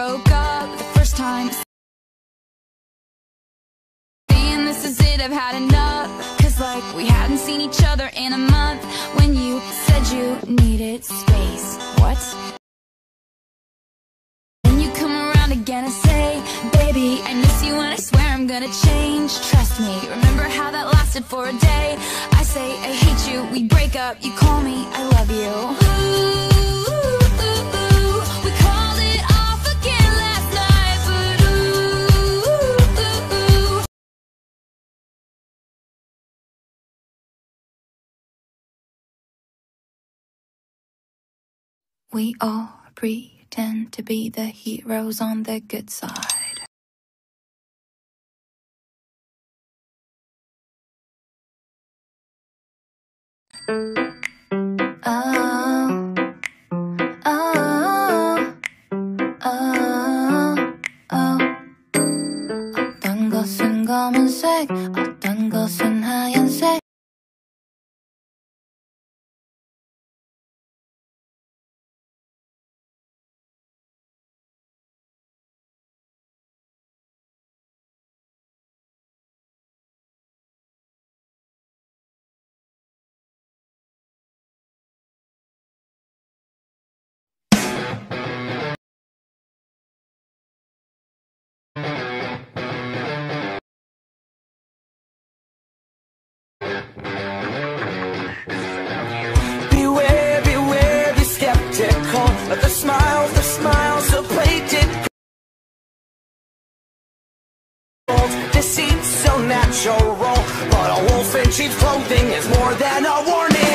broke up the first time. Seeing this is it, I've had enough. Cause like we hadn't seen each other in a month. When you said you needed space What? When you come around again and say Baby, I miss you and I swear I'm gonna change. Trust me, remember how that lasted for a day. I say I hate you, we break up, you call me, I love you. We all pretend to be the heroes on the good side. Oh, oh, oh, oh. 어떤 것은 검은색, 어떤 것은 하얀 Deceit so natural, but a wolf in sheep's clothing is more than a warning.